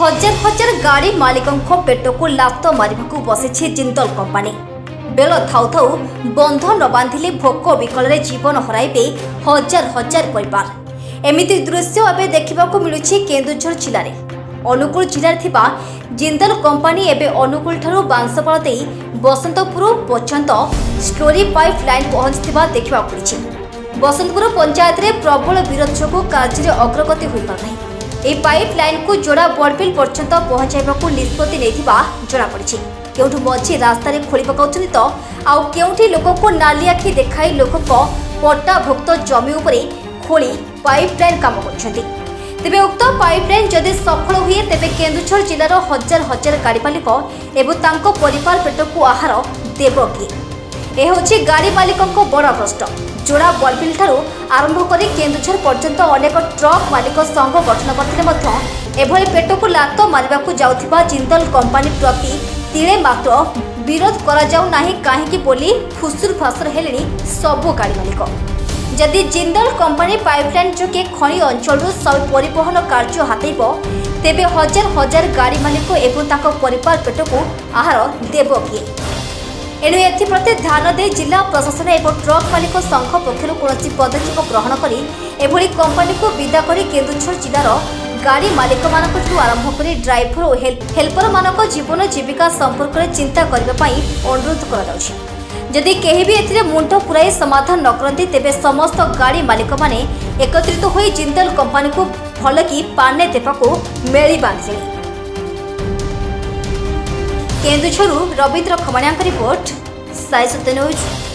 ହଜାର ହଜାର ଗାଡ଼ି ମାଲିକଙ୍କ ପେଟକୁ ଲାତ ମାରିବାକୁ ବସିଛି ଜିନ୍ଦଲ କମ୍ପାନୀ ବେଳ ଥାଉ ଥାଉ ବନ୍ଧ ନ ବାନ୍ଧିଲେ ଭୋକ ବିକଳରେ ଜୀବନ ହରାଇବେ ହଜାର ହଜାର ପରିବାର ଏମିତି ଦୃଶ୍ୟ ଏବେ ଦେଖିବାକୁ ମିଳୁଛି କେନ୍ଦୁଝର ଜିଲ୍ଲାରେ ଅନୁଗୁଳ ଜିଲ୍ଲାରେ ଥିବା ଜିନ୍ଦଲ କମ୍ପାନୀ ଏବେ ଅନୁଗୁଳଠାରୁ ବାଂଶପାଳ ଦେଇ ବସନ୍ତପୁର ପର୍ଯ୍ୟନ୍ତ ଷ୍ଟୋରି ପାଇପ୍ ଲାଇନ୍ ପହଞ୍ଚିଥିବା ଦେଖିବାକୁ ମିଳିଛି ବସନ୍ତପୁର ପଞ୍ଚାୟତରେ ପ୍ରବଳ ବିରୋଧ ଯୋଗୁଁ କାର୍ଯ୍ୟରେ ଅଗ୍ରଗତି ହୋଇପାରୁନାହିଁ ଏହି ପାଇପ୍ ଲାଇନ୍କୁ ଯୋଡ଼ା ବଡ଼ବିଲ୍ ପର୍ଯ୍ୟନ୍ତ ପହଞ୍ଚାଇବାକୁ ନିଷ୍ପତ୍ତି ନେଇଥିବା ଜଣାପଡ଼ିଛି କେଉଁଠୁ ମଝି ରାସ୍ତାରେ ଖୋଳି ପକାଉଛନ୍ତି ତ ଆଉ କେଉଁଠି ଲୋକଙ୍କୁ ନାଲି ଆଖି ଦେଖାଇ ଲୋକଙ୍କ ପଟ୍ଟାଭୁକ୍ତ ଜମି ଉପରେ ଖୋଳି ପାଇପ୍ ଲାଇନ୍ କାମ କରୁଛନ୍ତି ତେବେ ଉକ୍ତ ପାଇପ୍ ଲାଇନ୍ ଯଦି ସଫଳ ହୁଏ ତେବେ କେନ୍ଦୁଝର ଜିଲ୍ଲାର ହଜାର ହଜାର ଗାଡ଼ି ମାଲିକ ଏବଂ ତାଙ୍କ ପରିବାର ପେଟକୁ ଆହାର ଦେବ କିଏ এ হচ্ছে গাড়ি মালিক বড় প্রশ্ন জোড়া বলবিল ঠার আরম্ভ করে কেন্দুঝর পর্যন্ত অনেক ট্রক মালিক সংঘ গঠন করলে এভাবে পেটকু লাত মারা যাওয়া জিন্দল কোম্পানি প্রতি তিড়ে মাত্র বিরোধ করা যাও না কী বলে ফুসুর ফাসুর হলে সবু গাড়ি মালিক ଯଦି ଜିନ୍ଦଲ କମ୍ପାନୀ ପାଇପଲାଇନ୍ ଯୋଗେ ଖଣି ଅଞ୍ଚଳରୁ ସବୁ ପରିବହନ କାର୍ଯ୍ୟ ହାତେଇବ ତେବେ হাজার ହଜାର ଗାଡ଼ି ମାଲିକ ଏବଂ ତାଙ୍କ ପରିବାର ପେଟକୁ আহার দেব কি ଏଣୁ ଏଥିପ୍ରତି ଧ୍ୟାନ ଦେଇ ଜିଲ୍ଲା ପ୍ରଶାସନ ଏବଂ ଟ୍ରକ୍ ମାଲିକ ସଂଘ ପକ୍ଷରୁ କୌଣସି ପଦକ୍ଷେପ ଗ୍ରହଣ କରି ଏଭଳି କମ୍ପାନୀକୁ ବିଦା କରି କେନ୍ଦୁଝର ଜିଲ୍ଲାର ଗାଡ଼ି ମାଲିକମାନଙ୍କଠୁ ଆରମ୍ଭ କରି ଡ୍ରାଇଭର ଓ ହେଲ୍ପରମାନଙ୍କ ଜୀବନ ଜୀବିକା ସମ୍ପର୍କରେ ଚିନ୍ତା କରିବା ପାଇଁ ଅନୁରୋଧ କରାଯାଉଛି ଯଦି କେହି ବି ଏଥିରେ ମୁଣ୍ଡ ପୁରାଇ ସମାଧାନ ନ କରନ୍ତି ତେବେ ସମସ୍ତ ଗାଡ଼ି ମାଲିକମାନେ ଏକତ୍ରିତ ହୋଇ ଜିନ୍ଦଲ କମ୍ପାନୀକୁ ଭଲକି ପାନେ ଦେବାକୁ ମେଳି ବାନ୍ଧିଲେଣି କେନ୍ଦୁଝରରୁ ରବୀନ୍ଦ୍ର ଖମାଣିଆଙ୍କ ରିପୋର୍ଟ ସାଇ ସତ୍ୟ ନ୍ୟୁଜ୍